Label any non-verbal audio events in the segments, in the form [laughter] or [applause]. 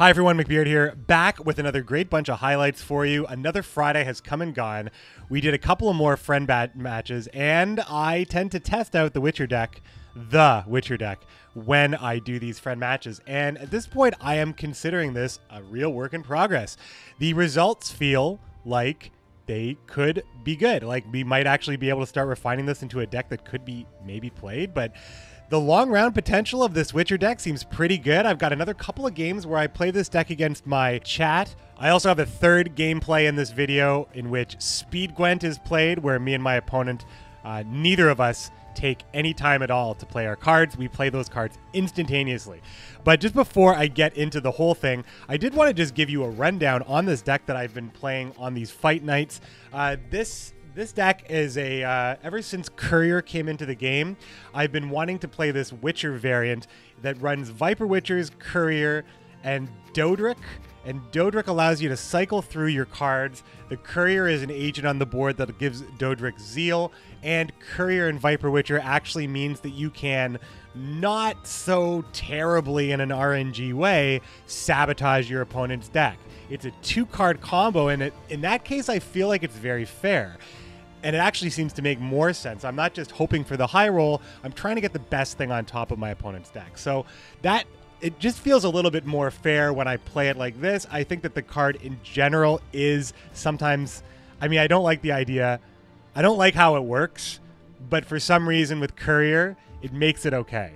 Hi everyone, McBeard here, back with another great bunch of highlights for you. Another Friday has come and gone. We did a couple of more friend bat matches, and I tend to test out the Witcher deck, the Witcher deck, when I do these friend matches. And at this point, I am considering this a real work in progress. The results feel like they could be good. Like we might actually be able to start refining this into a deck that could be maybe played, but the long round potential of this Witcher deck seems pretty good. I've got another couple of games where I play this deck against my chat. I also have a third gameplay in this video in which Speed Gwent is played, where me and my opponent, uh, neither of us take any time at all to play our cards. We play those cards instantaneously. But just before I get into the whole thing, I did want to just give you a rundown on this deck that I've been playing on these fight nights. Uh, this this deck is a uh, ever since Courier came into the game, I've been wanting to play this Witcher variant that runs Viper Witchers, Courier, and Dodric. And Dodric allows you to cycle through your cards. The Courier is an agent on the board that gives Dodric Zeal, and Courier and Viper Witcher actually means that you can not so terribly in an RNG way sabotage your opponent's deck. It's a two card combo, and it, in that case, I feel like it's very fair and it actually seems to make more sense. I'm not just hoping for the high roll, I'm trying to get the best thing on top of my opponent's deck. So that it just feels a little bit more fair when I play it like this. I think that the card in general is sometimes I mean, I don't like the idea. I don't like how it works, but for some reason with Courier, it makes it okay.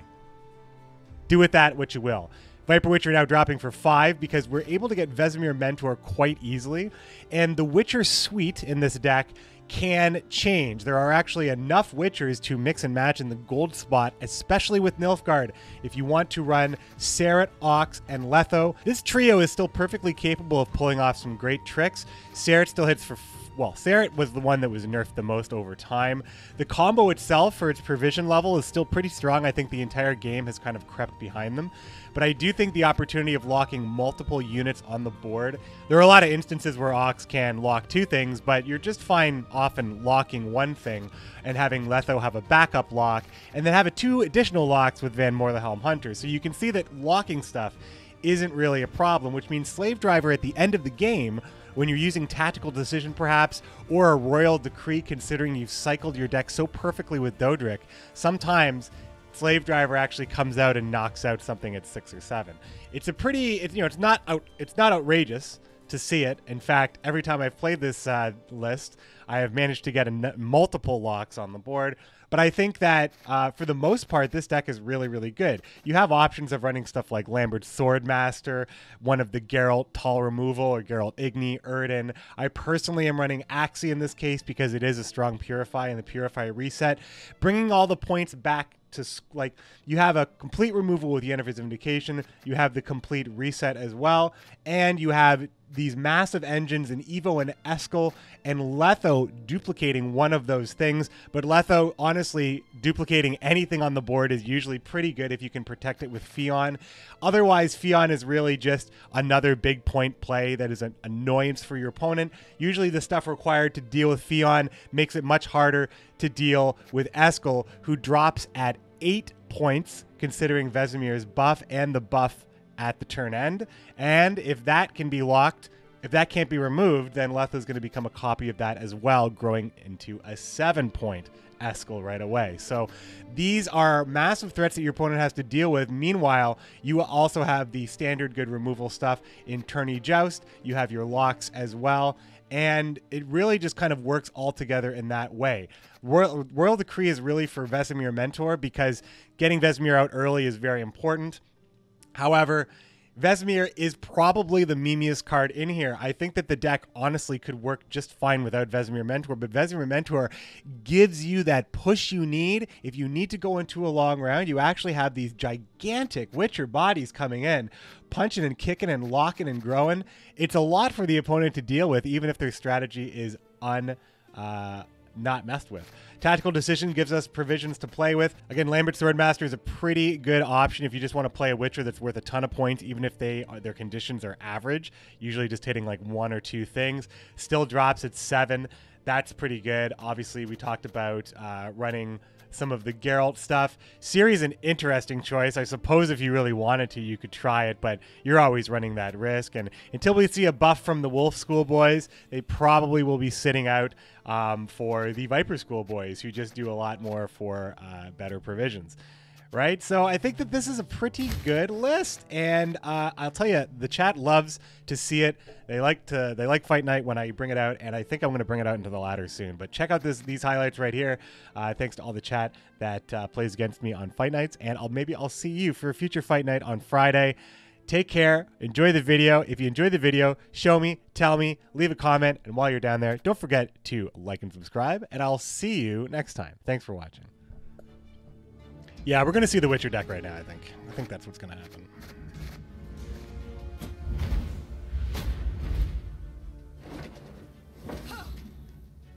Do with that what you will. Viper Witcher now dropping for five because we're able to get Vesemir Mentor quite easily. And the Witcher suite in this deck can change. There are actually enough Witchers to mix and match in the gold spot, especially with Nilfgaard. If you want to run Serrit, Auckes, and Letho, this trio is still perfectly capable of pulling off some great tricks. Serrit still hits for well, Serrit was the one that was nerfed the most over time. The combo itself, for its provision level, is still pretty strong. I think the entire game has kind of crept behind them. But I do think the opportunity of locking multiple units on the board, there are a lot of instances where Auckes can lock two things, but you're just fine often locking one thing and having Letho have a backup lock, and then have a two additional locks with Van Morlehelm Hunter. So you can see that locking stuff isn't really a problem, which means Slave Driver at the end of the game when you're using tactical decision perhaps or a royal decree considering you've cycled your deck so perfectly with Dodric sometimes slave driver actually comes out and knocks out something at six or seven it's a pretty it's you know it's not out it's not outrageous to see it. In fact, every time I've played this uh, list, I have managed to get n- multiple locks on the board. But I think that uh, for the most part, this deck is really, really good. You have options of running stuff like Lambert's Swordmaster, one of the Geralt Tall Removal or Geralt Igni, Yrden. I personally am running Axii in this case because it is a strong Purify and the Purify reset, bringing all the points back to like you have a complete removal with Yennefer's Vindication, you have the complete reset as well, and you have these massive engines in Ivo and Eskel and Letho duplicating one of those things. But Letho, honestly, duplicating anything on the board is usually pretty good if you can protect it with Fion. Otherwise, Fion is really just another big point play that is an annoyance for your opponent. Usually, the stuff required to deal with Fion makes it much harder to deal with Eskel, who drops at eight points, considering Vesemir's buff and the buff at the turn end. And if that can be locked, if that can't be removed, then Letho is going to become a copy of that as well, growing into a seven point Eskel right away. So these are massive threats that your opponent has to deal with. Meanwhile, you also have the standard good removal stuff in Tourney Joust. You have your locks as well. And it really just kind of works all together in that way. Royal, Royal Decree is really for Vesemir Mentor because getting Vesemir out early is very important. However, Vesemir is probably the memeiest card in here. I think that the deck honestly could work just fine without Vesemir Mentor, but Vesemir Mentor gives you that push you need. If you need to go into a long round, you actually have these gigantic Witcher bodies coming in, punching and kicking and locking and growing. It's a lot for the opponent to deal with, even if their strategy is un. Uh, not messed with. Tactical Decision gives us provisions to play with. Again, Lambert Swordmaster is a pretty good option if you just want to play a Witcher that's worth a ton of points, even if they their conditions are average. Usually just hitting like one or two things. Still drops at seven. that's pretty good. Obviously, we talked about uh, running some of the Geralt stuff. Ciri's an interesting choice. I suppose if you really wanted to, you could try it, but you're always running that risk. And until we see a buff from the Wolf Schoolboys, they probably will be sitting out um, for the Viper Schoolboys, who just do a lot more for uh, better provisions right? So I think that this is a pretty good list, and uh, I'll tell you, the chat loves to see it. They like to they like Fight Night when I bring it out, and I think I'm going to bring it out into the ladder soon. But check out this these highlights right here. Uh, thanks to all the chat that uh, plays against me on Fight Nights, and I'll maybe I'll see you for a future Fight Night on Friday. Take care. Enjoy the video. If you enjoy the video, show me, tell me, leave a comment, and while you're down there, don't forget to like and subscribe. And I'll see you next time. Thanks for watching. Yeah, we're gonna see the Witcher deck right now. I think. I think that's what's gonna happen.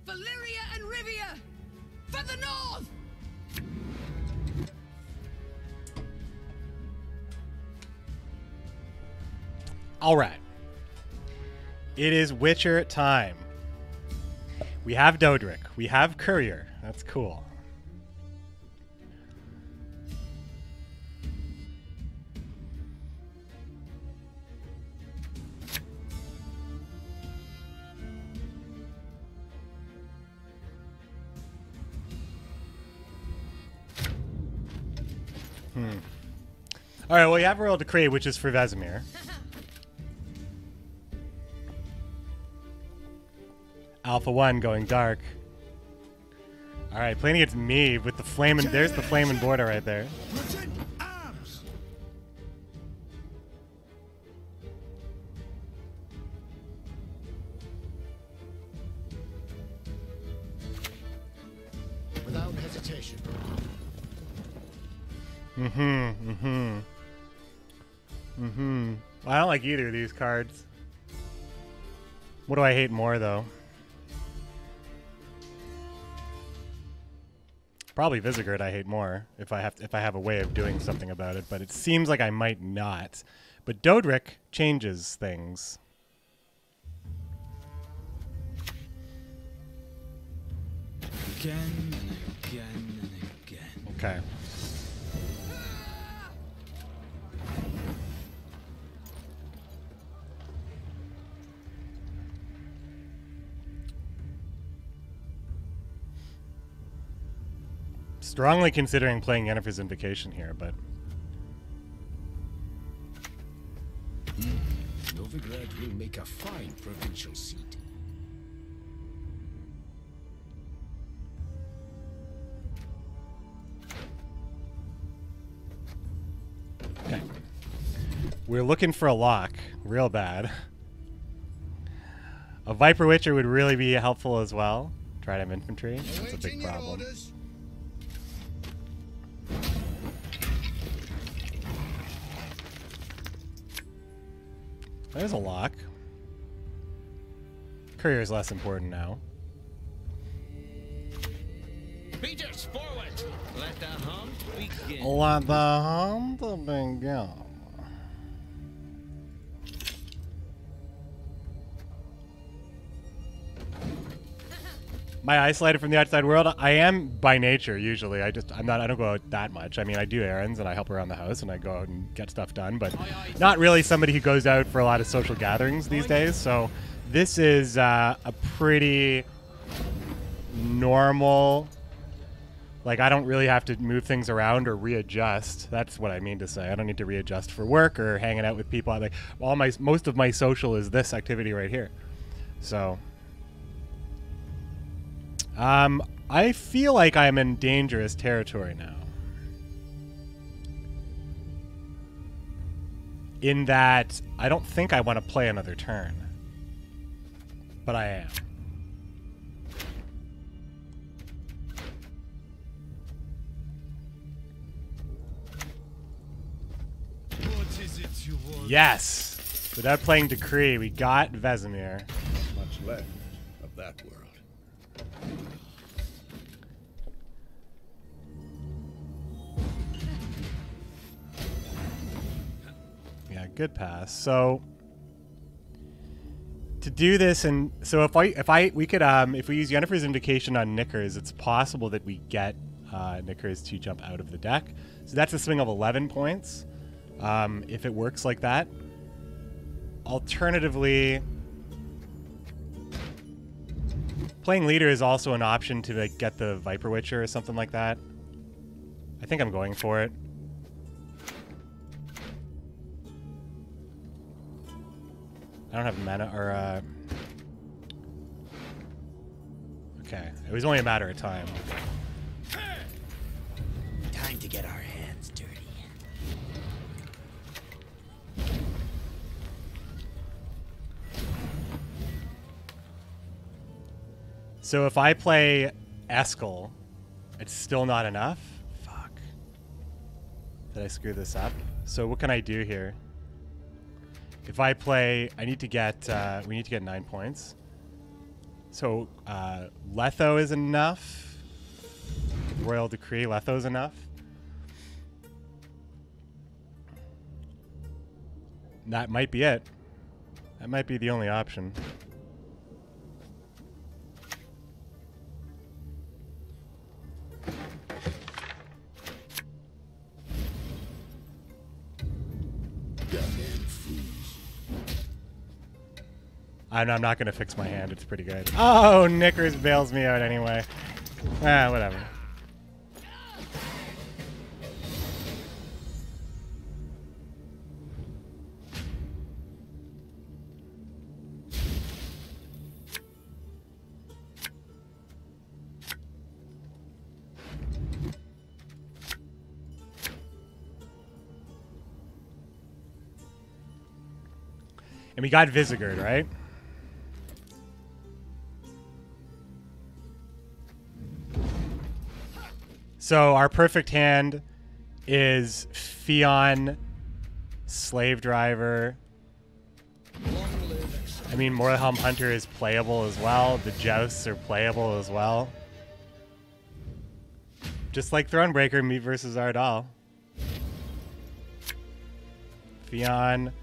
Valyria and Rivia! For the North! All right. It is Witcher time. We have Dodric. We have Courier. That's cool. All right, well, we have Royal Decree, which is for Vesemir. [laughs] Alpha 1 going dark. All right, playing against me with the flame and there's the flame and border right there. Either of these cards. What do I hate more though? Probably Vissegerd I hate more if I have if I have a way of doing something about it, but it seems like I might not. But Dodric changes things. Again and again and again. Okay. Strongly considering playing Yennefer's Invocation here, but hmm. Novigrad will make a fine provincial seat. okay. We're looking for a lock, real bad. A Viper Witcher would really be helpful as well. Trident Infantry, that's a big problem. orders. There's a lock. Courier is less important now. Beaters, forward! Let the hunt begin. Let the hunt begin. My isolated from the outside world. I am by nature usually. I just I'm not. I don't go out that much. I mean, I do errands and I help around the house and I go out and get stuff done, but not really somebody who goes out for a lot of social gatherings these days. So this is uh, a pretty normal like I don't really have to move things around or readjust. That's what I mean to say. I don't need to readjust for work or hanging out with people. I like all my most of my social is this activity right here. So um I feel like I'm in dangerous territory now. In that I don't think I want to play another turn. But I am. Yes. Without playing Decree, we got Vesemir. Much left of that. Good pass. So to do this, and so if I if I we could um if we use Yennefer's invocation on Nickers, it's possible that we get uh, Knickers to jump out of the deck. So that's a swing of 11 points. Um, if it works like that. Alternatively, playing leader is also an option to like get the Viper Witcher or something like that. I think I'm going for it. I don't have mana or uh Okay. It was only a matter of time. Time to get our hands dirty. So if I play Eskel, it's still not enough? Fuck. Did I screw this up? So what can I do here? If I play, I need to get, uh, we need to get nine points. So uh, Letho is enough. Royal Decree, Letho is enough. That might be it. That might be the only option. I'm, I'm not going to fix my hand. It's pretty good. Oh, Knickers bails me out anyway. Ah, whatever. And we got Vissegerd, right? So our perfect hand is Fion, Slave Driver. I mean, Morhelm Hunter is playable as well. The Jousts are playable as well. Just like Thronebreaker, me versus Ardal. Fion,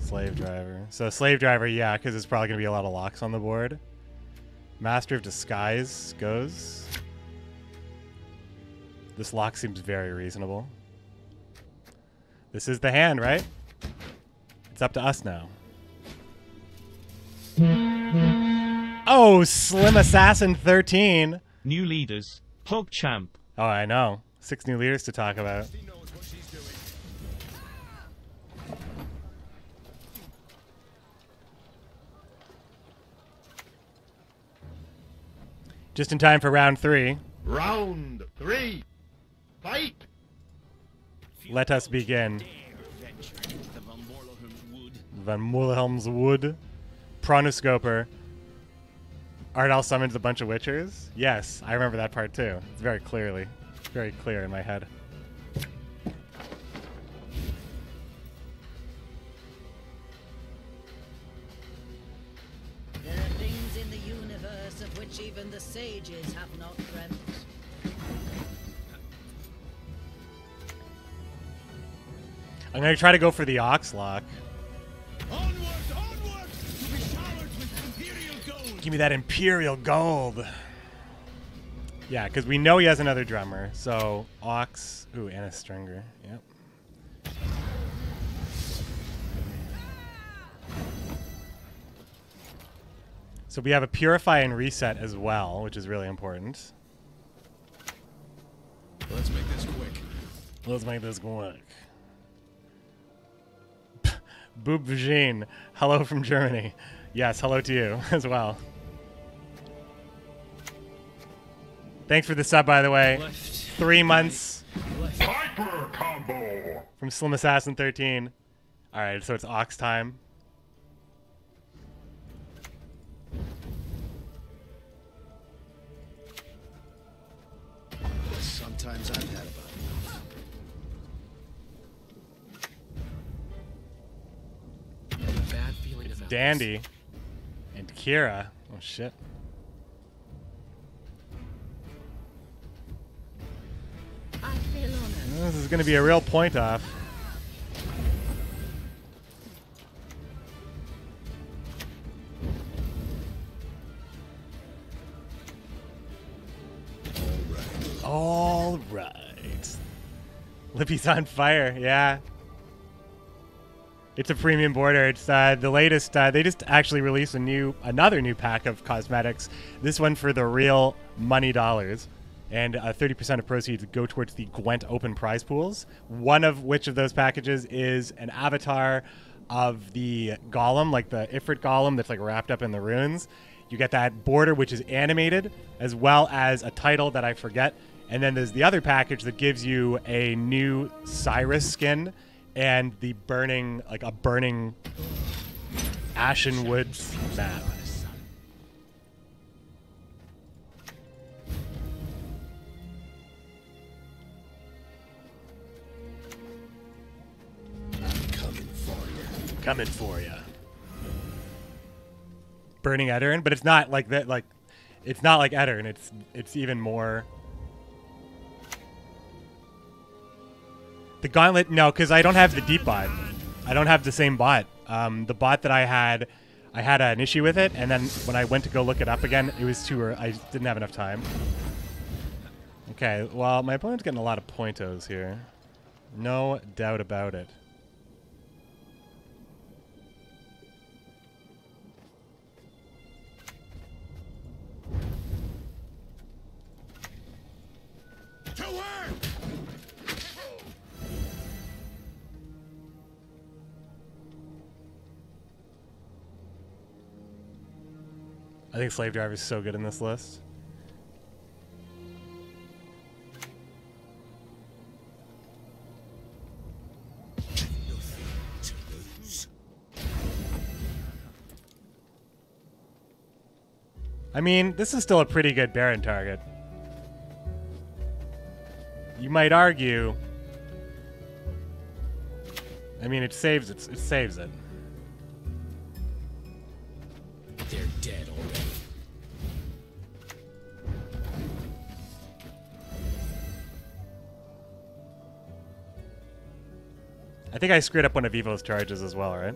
Slave Driver. So Slave Driver, yeah, because there's probably going to be a lot of locks on the board. Master of Disguise goes. This lock seems very reasonable. This is the hand, right? It's up to us now. Oh, Slim Assassin 13. New leaders. PogChamp. Oh, I know. Six new leaders to talk about. Just in time for round three. Round three. Fight! Let us begin. The Von wood. Van Mulhelm's Wood. Pronoscoper. Ardal summons a bunch of witchers. Yes, I remember that part too. It's very clearly. Very clear in my head. Of which even the sages have not dreamt. I'm gonna try to go for the Auckes Lock. Onward, onward! To be showered with imperial gold! Give me that Imperial Gold. Yeah, because we know he has another drummer. So Auckes, ooh, and a Stringer. Yep. So we have a Purify and Reset as well, which is really important. Let's make this quick. Let's make this quick. [laughs] Boob Vagine, hello from Germany. Yes, hello to you [laughs] as well. Thanks for the sub, by the way. Left. Three months Viper combo! from Slim Assassin 13. All right, so it's Auckes time. Dandy and Kira. Oh, shit. This is going to be a real point off. All right. Lippy's on fire, yeah. It's a premium border. It's uh, the latest. Uh, they just actually released a new, another new pack of cosmetics. This one for the real money dollars, and uh, 30% of proceeds go towards the Gwent Open Prize pools. One of which of those packages is an avatar of the golem, like the Ifrit golem that's like wrapped up in the runes. You get that border, which is animated, as well as a title that I forget. And then there's the other package that gives you a new Cyrus skin and the burning, like a burning Ashen Woods map. Coming for you. Coming for you. Burning Eddern, but it's not like that. Like, it's not like Eddern. It's it's even more. The gauntlet, no, because I don't have the deep bot. I don't have the same bot. Um, the bot that I had, I had an issue with it, and then when I went to go look it up again, it was too. ear- I didn't have enough time. Okay, well, my opponent's getting a lot of pointos here. No doubt about it. I think Slave Driver is so good in this list. I mean, this is still a pretty good Baron target. You might argue. I mean, it saves it. It saves it. I think I screwed up one of Ivo's charges as well, right?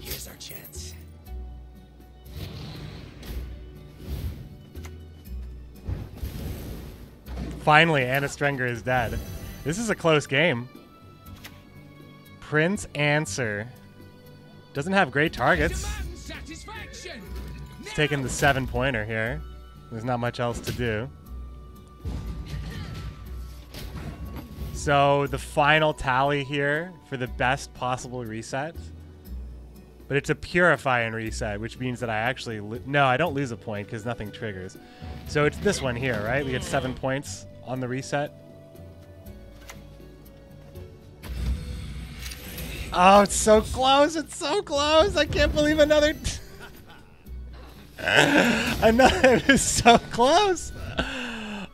Here's our chance. Finally, Anna Strenger is dead. This is a close game. Prince Anséis doesn't have great targets. He's taking the seven pointer here. There's not much else to do. So the final tally here for the best possible reset. But it's a purifying reset, which means that I actually no, I don't lose a point because nothing triggers. So it's this one here, right? We get seven points on the reset. Oh, it's so close! It's so close! I can't believe another. [laughs] another it was so close.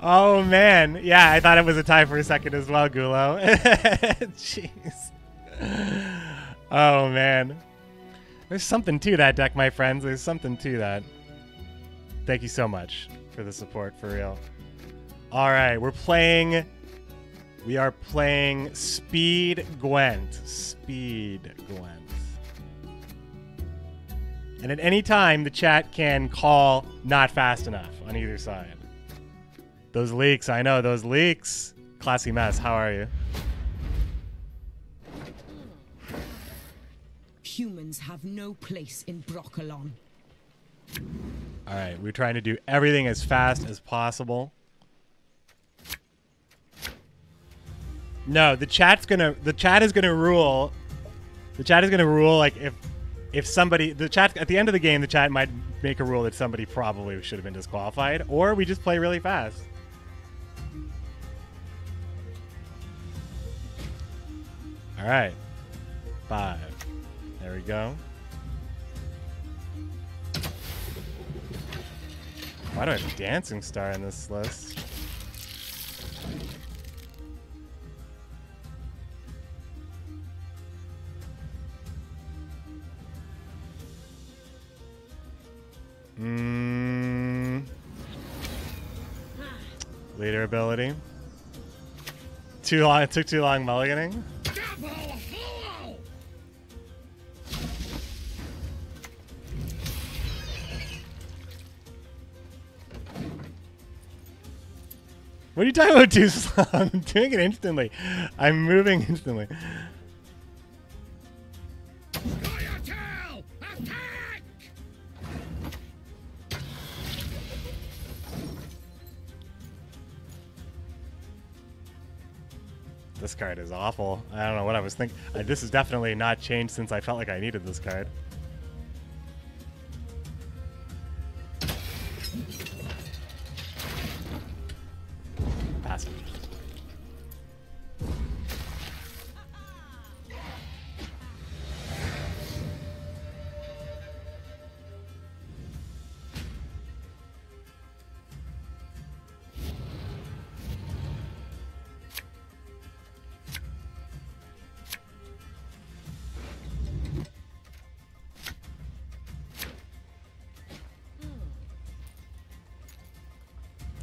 Oh man, yeah, I thought it was a tie for a second as well, Gulo. [laughs] Jeez. Oh man, there's something to that deck, my friends. There's something to that. Thank you so much for the support, for real. All right, we're playing. We are playing Speed Gwent. Speed Gwent. And at any time, the chat can call not fast enough on either side. Those leaks, I know, those leaks. Classy mess, how are you? Humans have no place in Brokilon. All right, we're trying to do everything as fast as possible. No, the chat's gonna. The chat is gonna rule. The chat is gonna rule like if if somebody the chat at the end of the game the chat might make a rule that somebody probably should have been disqualified or we just play really fast. All right, five. There we go. Why do I have a dancing star in this list? Mm. Leader ability. Too long. It took too long mulliganing. What are you talking about [laughs] too slow? I'm doing it instantly. I'm moving instantly. Card is awful. I don't know what I was thinking. This has definitely not changed since I felt like I needed this card. Pass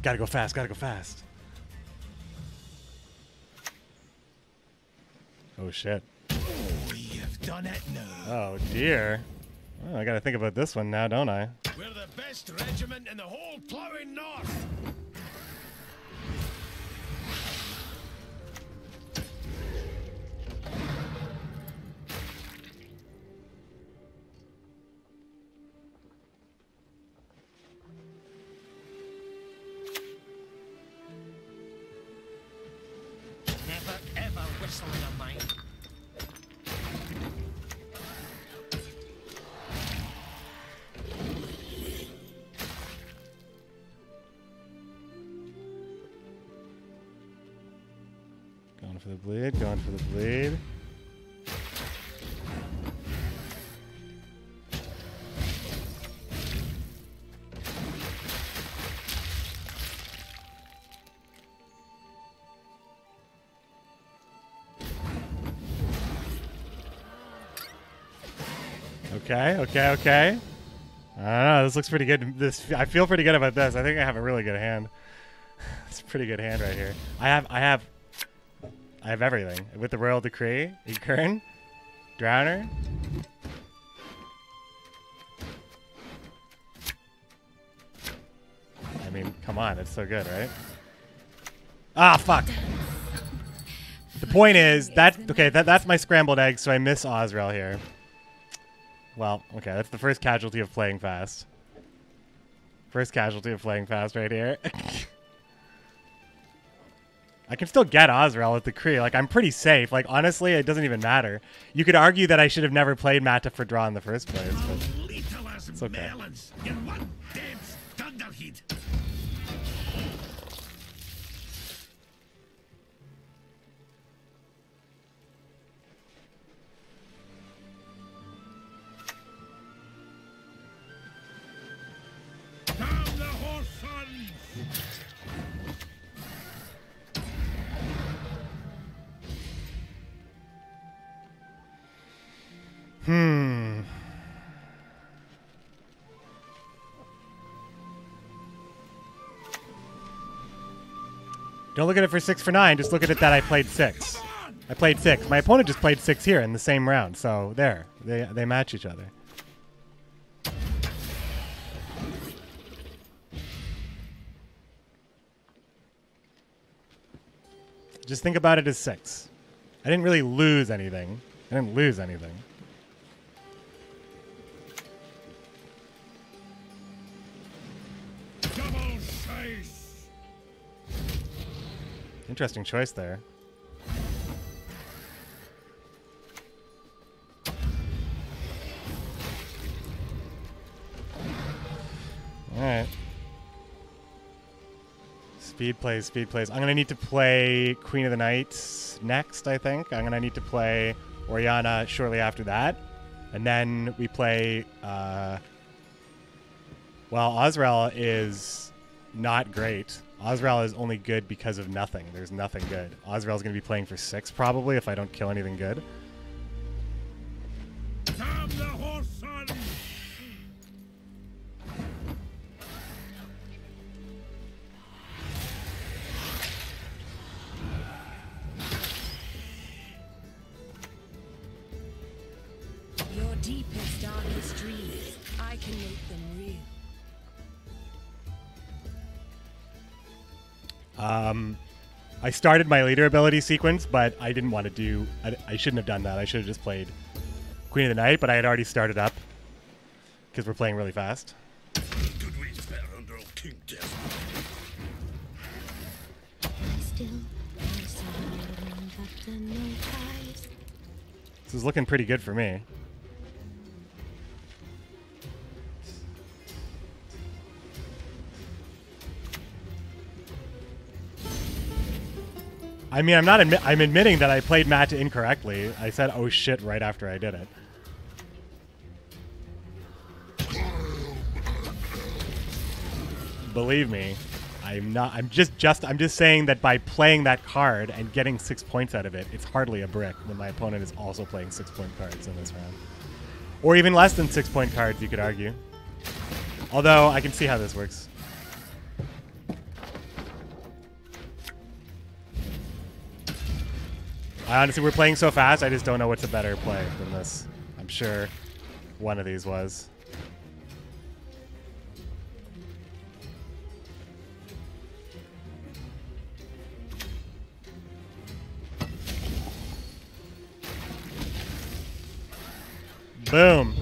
Gotta go fast, gotta go fast. Oh shit. We have done it now. Oh dear. Oh, I gotta think about this one now, don't I? We're the best regiment in the whole plowing for the bleed, going for the bleed. Okay, okay, okay. I don't know. This looks pretty good. This I feel pretty good about this. I think I have a really good hand. [laughs] It's a pretty good hand right here. I have I have I have everything. With the Royal Decree, Ekern, Drowner. I mean, come on, it's so good, right? Ah, fuck. The point is that okay, that that's my scrambled egg, so I miss Osrel here. Well, okay, that's the first casualty of playing fast. First casualty of playing fast right here. [laughs] I can still get Osrel with the Kree. Like, I'm pretty safe. Like, honestly, it doesn't even matter. You could argue that I should have never played Mata for draw in the first place, but It's okay. Don't look at it for six for nine. Just look at it that I played six. I played six. My opponent just played six here in the same round. So there, they they match each other. Just think about it as six. I didn't really lose anything. I didn't lose anything. Interesting choice there. Alright. Speed plays, speed plays. I'm gonna need to play Queen of the Night next, I think. I'm gonna need to play Oriana shortly after that. And then we play uh well, Osrel is not great. Osrel is only good because of nothing. There's nothing good. Osrel's going to be playing for six probably if I don't kill anything good. Started my leader ability sequence, but I didn't want to do. I, I shouldn't have done that. I should have just played Queen of the Night, but I had already started up because we're playing really fast. Could we fare under old King Desmond? Still, I surround but the no ties. This is looking pretty good for me. I mean, I'm not. Admi- I'm admitting that I played Matt incorrectly. I said "oh shit" right after I did it. Believe me, I'm not. I'm just just. I'm just saying that by playing that card and getting six points out of it, it's hardly a brick when my opponent is also playing six point cards in this round, or even less than six point cards. You could argue. Although I can see how this works. Honestly, we're playing so fast, I just don't know what's a better play than this. I'm sure one of these was. Boom.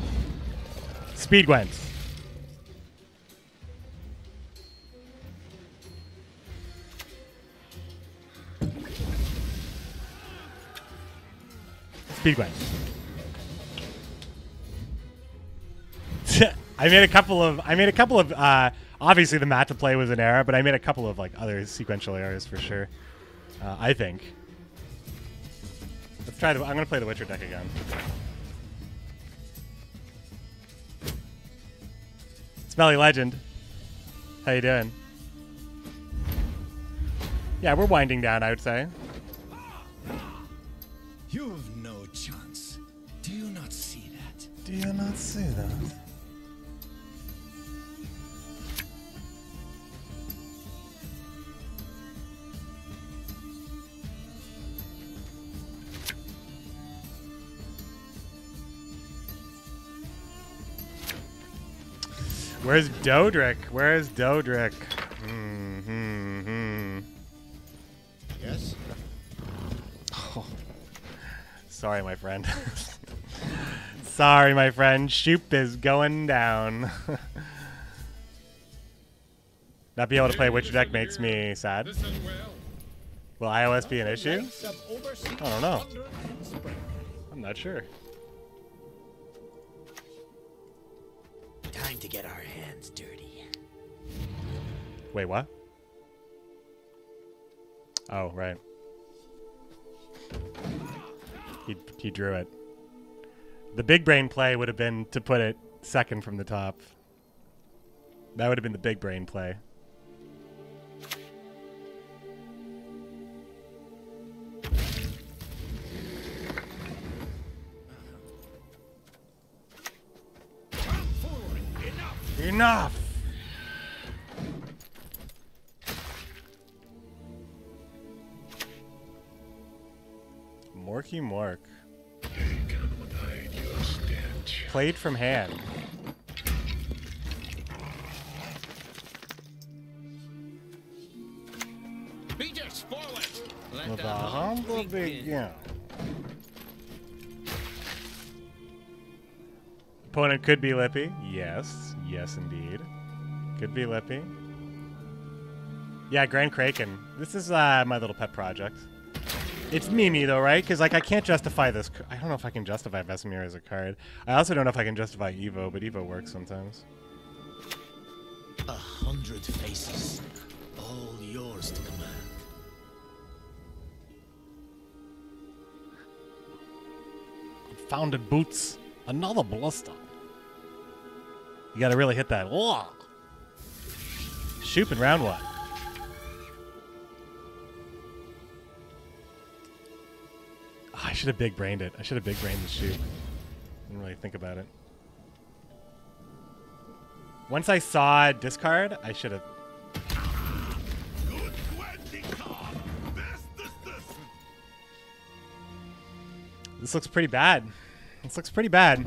Speed Gwent. Speed Gwent. [laughs] I made a couple of. I made a couple of. Uh, obviously, the mat to play was an error, but I made a couple of like other sequential errors for sure. Uh, I think. Let's try the. I'm gonna play the Witcher deck again. Smelly Legend. How you doing? Yeah, we're winding down, I would say. You've chance. Do you not see that? Do you not see that? Where's Dodrick? Where's Dodrick? Hmm, hmm. Sorry, my friend. [laughs] Sorry, my friend. Shoop is going down. [laughs] Not be able to play Witcher deck makes me sad. Will iOS be an issue? I don't know. I'm not sure. Time to get our hands dirty. Wait, what? Oh, right. He, he drew it. The big brain play would have been to put it second from the top. That would have been the big brain play. Enough! Morky Mork. Played from hand. Beaters, forward! Let With the a humble begin. begin. Opponent could be Lippy. Yes. Yes, indeed. Could be Lippy. Yeah, Grand Kraken. This is uh, my little pet project. It's Mimi, though, right? Because, like, I can't justify this. I don't know if I can justify Vesemir as a card. I also don't know if I can justify Ivo, but Ivo works sometimes. A hundred faces. All yours to command. Founded boots. Another ballista. You gotta really hit that. Whoa. Shoop in round one. I should have big brained it. I should have big brained the shoop. Didn't really think about it. Once I saw discard, I should have. This looks pretty bad. This looks pretty bad.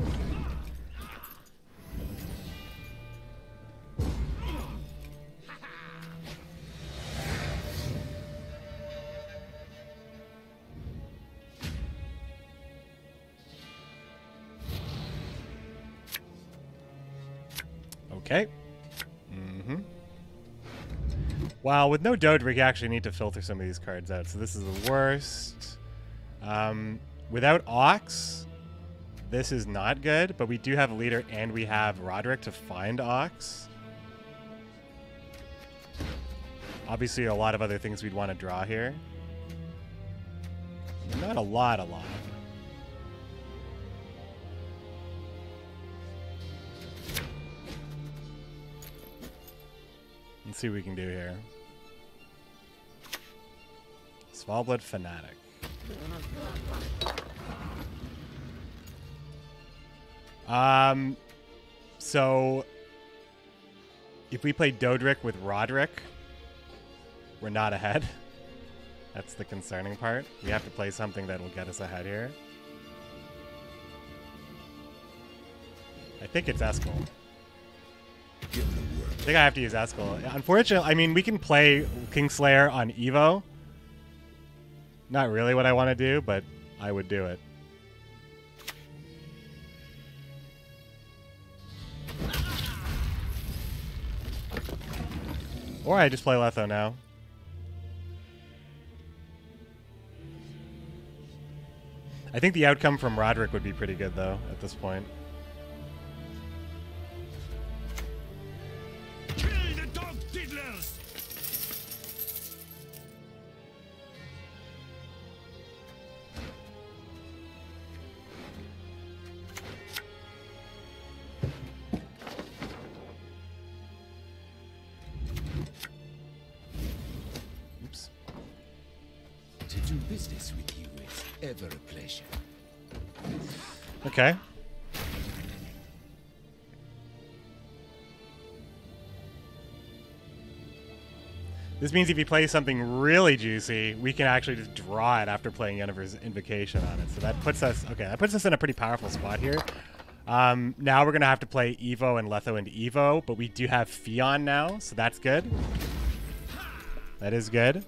Okay. Mm-hmm. Well, with no Dodric, you actually need to filter some of these cards out. So this is the worst. Um, without Ox, this is not good, but we do have a leader and we have Roderick to find Ox. Obviously, a lot of other things we'd want to draw here. Not a lot, a lot. Let's see what we can do here. Svalblod Fanatic. Um, so if we play Dodric with Roderick, we're not ahead. That's the concerning part. We have to play something that will get us ahead here. I think it's Eskel. I think I have to use Eskel. Unfortunately, I mean, we can play Kingslayer on Ivo. Not really what I want to do, but I would do it. Or I just play Letho now. I think the outcome from Roderick would be pretty good, though, at this point. Means if you play something really juicy, we can actually just draw it after playing Yennefer's Invocation on it. So that puts us okay. That puts us in a pretty powerful spot here. Um, now we're gonna have to play Ivo and Letho into Ivo, but we do have Fion now, so that's good. That is good.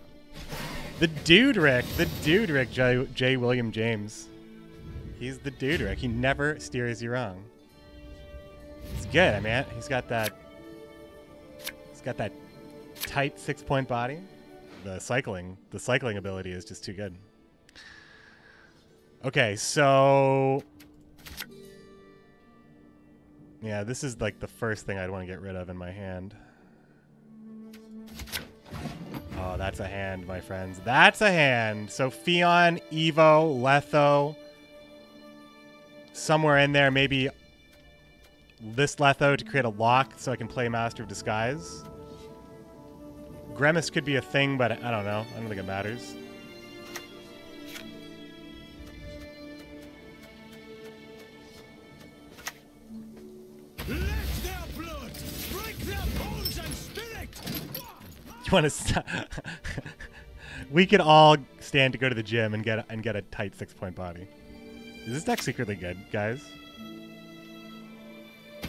The dude Rick, the dude Rick, J. J. William James. He's the dude Rick. He never steers you wrong. He's good. I mean, he's got that. He's got that tight six point body. The cycling, the cycling ability is just too good. Okay, so yeah, this is like the first thing I'd want to get rid of in my hand. Oh, that's a hand, my friends. That's a hand. So Fion, Ivo, Letho. Somewhere in there, maybe this Letho to create a lock so I can play Master of Disguise. Grimace could be a thing, but I don't know. I don't think it matters. Let their blood break their bones and spirit! You want to? St- we could all stand to go to the gym and get and get a tight six point body. Is this deck secretly good, guys?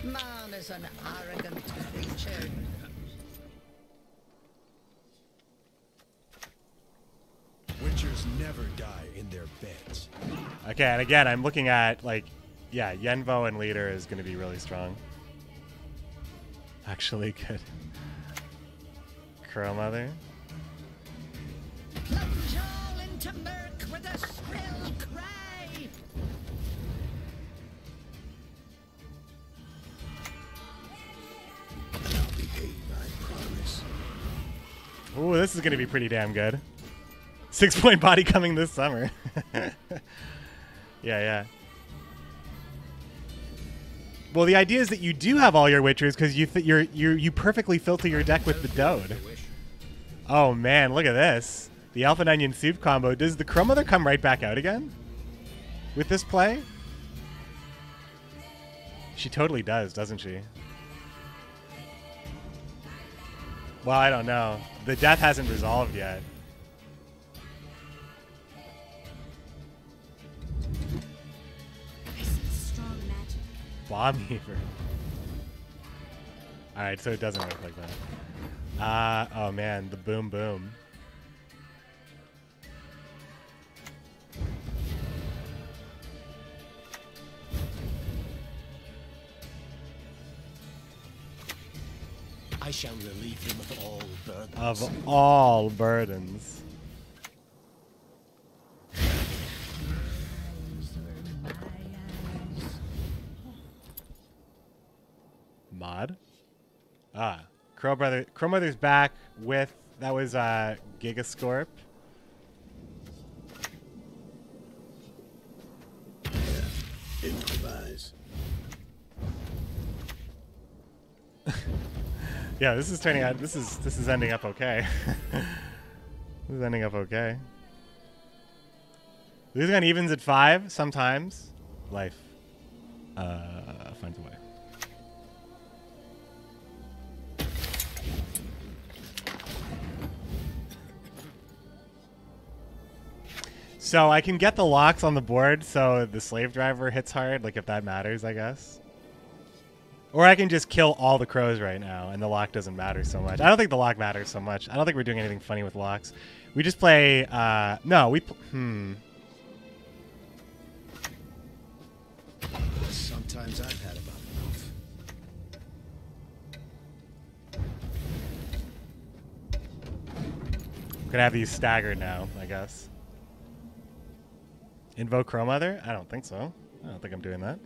Man is an arrogant creature. Witchers never die in their beds. Okay, and again, I'm looking at like, yeah, Yenvo and leader is going to be really strong. Actually, good. Crow Mother. Plunge all into murk with a shrill cry. Behave, I promise. Ooh, this is going to be pretty damn good. Six point body coming this summer. [laughs] yeah, yeah. Well, the idea is that you do have all your Witchers because you you're, you you perfectly filter your deck with the Dode. Oh man, look at this. The Alpha and Onion Soup combo. Does the Crow Mother come right back out again? With this play? She totally does, doesn't she? Well, I don't know. The death hasn't resolved yet. Bomb Heaver. [laughs] Alright, so it doesn't work like that. Uh, oh man, the boom boom. I shall relieve him of all burdens. Of all burdens. Crow Brother Crow Mother's back with that was uh Gigascorp. Improvise. [laughs] Yeah, this is turning out this is this is ending up okay. [laughs] this is ending up okay. Losing on evens at five sometimes. Life. Uh finds a way. So I can get the locks on the board so the slave driver hits hard, like if that matters, I guess. Or I can just kill all the crows right now, and the lock doesn't matter so much. I don't think the lock matters so much. I don't think we're doing anything funny with locks. We just play. Uh, no, we. Hmm. Sometimes I've had about enough. We're gonna have these staggered now, I guess. Invoke Crow Mother? I don't think so. I don't think I'm doing that.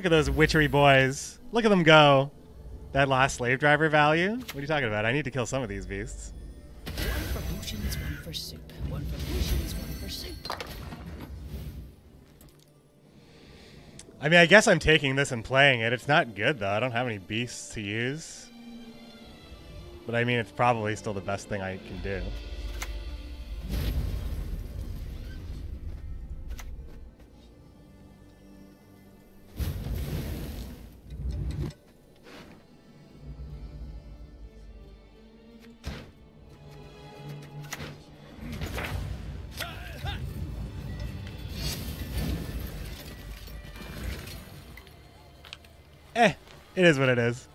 Look at those witchery boys. Look at them go. That last slave driver value? What are you talking about? I need to kill some of these beasts. One for potions, one for soup. One for potions, one for soup. I mean, I guess I'm taking this and playing it. It's not good, though. I don't have any beasts to use. But I mean, it's probably still the best thing I can do. Is what it is.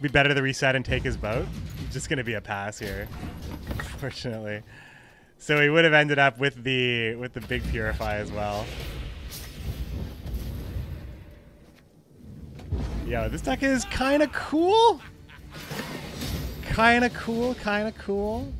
Be better to reset and take his boat. Just gonna be a pass here, [laughs] unfortunately. So he would have ended up with the with the big purify as well. Yo, this deck is kind of cool. Kind of cool. Kind of cool.